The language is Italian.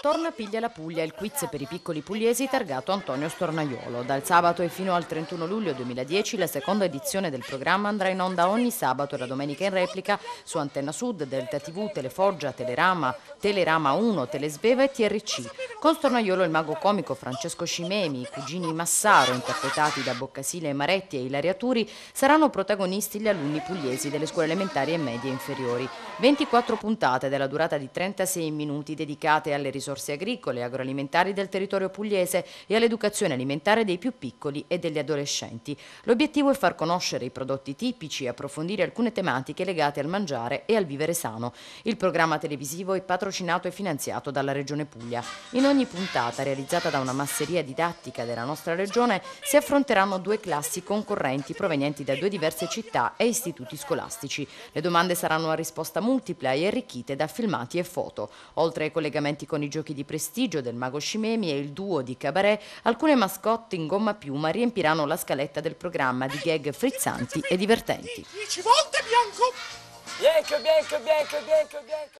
Torna Piglia la Puglia, il quiz per i piccoli pugliesi targato Antonio Stornaiolo. Dal sabato e fino al 31 luglio 2010 la seconda edizione del programma andrà in onda ogni sabato e la domenica in replica su Antenna Sud, Delta TV, Telefoggia, Telerama, Telerama 1, Telesbeva e TRC. Con Stornaiolo il mago comico Francesco Scimemi, i cugini Massaro, interpretati da Boccasile e Maretti e Ilaria Turi, saranno protagonisti gli alunni pugliesi delle scuole elementari e medie inferiori. 24 puntate della durata di 36 minuti dedicate alle risorse agricole e agroalimentari del territorio pugliese e all'educazione alimentare dei più piccoli e degli adolescenti. L'obiettivo è far conoscere i prodotti tipici e approfondire alcune tematiche legate al mangiare e al vivere sano. Il programma televisivo è patrocinato e finanziato dalla Regione Puglia. In ogni puntata, realizzata da una masseria didattica della nostra regione, si affronteranno due classi concorrenti provenienti da due diverse città e istituti scolastici. Le domande saranno a risposta multipla e arricchite da filmati e foto. Oltre ai collegamenti con i giochi di prestigio del mago Scimemi e il duo di cabaret, alcune mascotte in gomma piuma riempiranno la scaletta del programma di gag frizzanti e divertenti. Dieci volte bianco! Bianco, bianco, bianco, bianco, bianco.